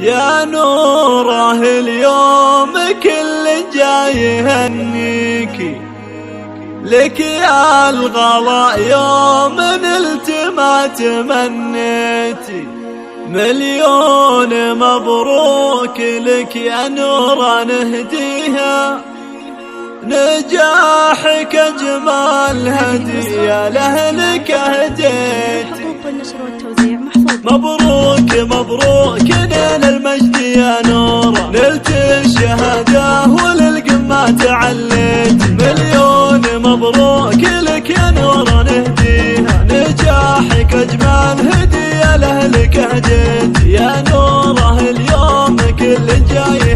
يا نوره اليوم كل جاي يهنيكي لك يا الغلا يوم نلت ما تمنيتي مليون مبروك لك يا نورة نهديها. نجاحك أجمل هدية لأهلك هديتي مبروك مبروك. يا نورة نلت الشهادة وللقمة تعليت. مليون مبروك لك يا نورة نهديها. نجاحك أجمل هدية لأهلك هديت. يا نوره اليوم كل جاي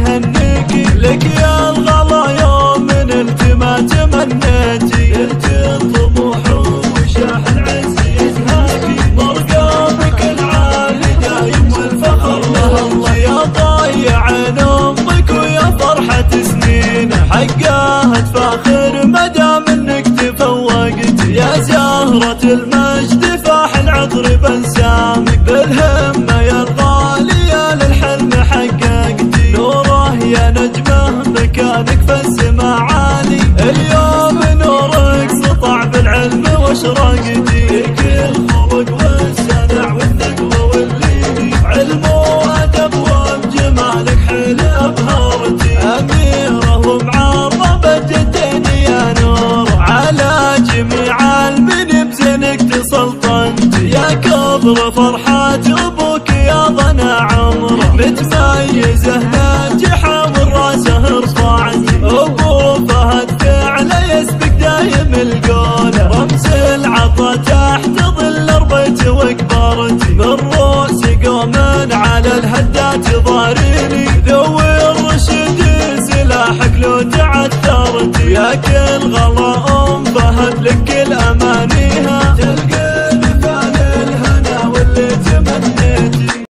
زهرة المجد فاح العطر بنسامك بالهمة يا الغالية للحلم حققتي. نوره يا نجمة مكانك في السما عالي اليوم نورك سطع بالعلم واشرقتي. كل تسلطنت يا كبر فرحات أبوك يا ضنا عمره متميزة ناجحة والراسه رفعت ابو فهد فعله يسبق دايم القول رمز العطا تحت ظل ربيت وكبرت. من روس قوم على الهدات ضاريني ذوي الرشد سلاحك لو تعثرت. يا كل لك